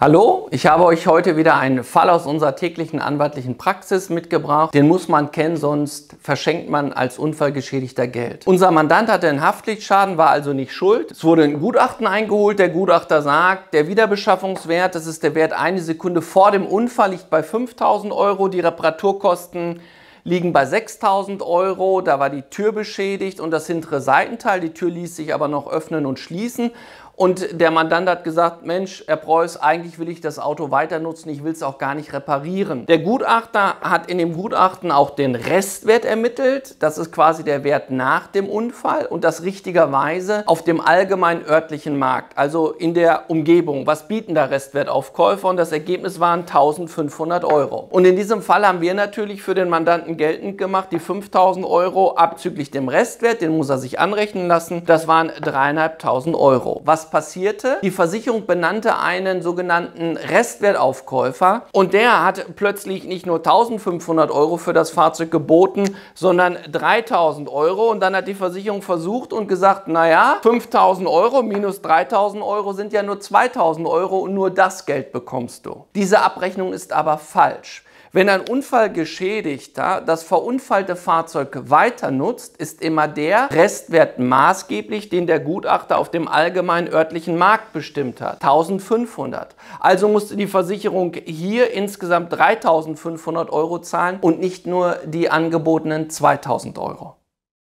Hallo, ich habe euch heute wieder einen Fall aus unserer täglichen anwaltlichen Praxis mitgebracht. Den muss man kennen, sonst verschenkt man als Unfallgeschädigter Geld. Unser Mandant hatte einen Haftpflichtschaden, war also nicht schuld. Es wurde ein Gutachten eingeholt. Der Gutachter sagt, der Wiederbeschaffungswert, das ist der Wert eine Sekunde vor dem Unfall, liegt bei 5000 Euro. Die Reparaturkosten liegen bei 6000 Euro. Da war die Tür beschädigt und das hintere Seitenteil. Die Tür ließ sich aber noch öffnen und schließen. Und der Mandant hat gesagt, Mensch, Herr Preuß, eigentlich will ich das Auto weiter nutzen, ich will es auch gar nicht reparieren. Der Gutachter hat in dem Gutachten auch den Restwert ermittelt. Das ist quasi der Wert nach dem Unfall und das richtigerweise auf dem allgemeinen örtlichen Markt, also in der Umgebung. Was bieten da Restwertaufkäufer? Und das Ergebnis waren 1500 Euro. Und in diesem Fall haben wir natürlich für den Mandanten geltend gemacht, die 5000 Euro abzüglich dem Restwert, den muss er sich anrechnen lassen, das waren 3.500 Euro. Passierte? Die Versicherung benannte einen sogenannten Restwertaufkäufer und der hat plötzlich nicht nur 1500 Euro für das Fahrzeug geboten, sondern 3000 Euro und dann hat die Versicherung versucht und gesagt, naja, 5000 Euro minus 3000 Euro sind ja nur 2000 Euro und nur das Geld bekommst du. Diese Abrechnung ist aber falsch. Wenn ein Unfallgeschädigter das verunfallte Fahrzeug weiter nutzt, ist immer der Restwert maßgeblich, den der Gutachter auf dem allgemeinen örtlichen Markt bestimmt hat. 1500. Also musste die Versicherung hier insgesamt 3500 Euro zahlen und nicht nur die angebotenen 2000 Euro.